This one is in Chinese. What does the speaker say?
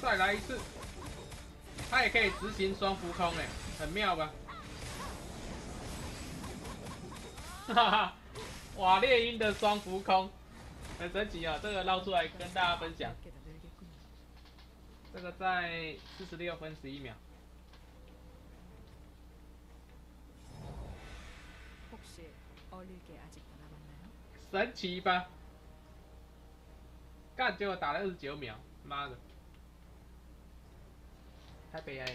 再来一次，他也可以执行双浮空，哎，很妙吧？哈哈，瓦猎鹰的双浮空，很神奇啊！这个捞出来跟大家分享。这个在四十六分十一秒。神奇吧？干，结果打了二十九秒，妈的， ให้ไปยัง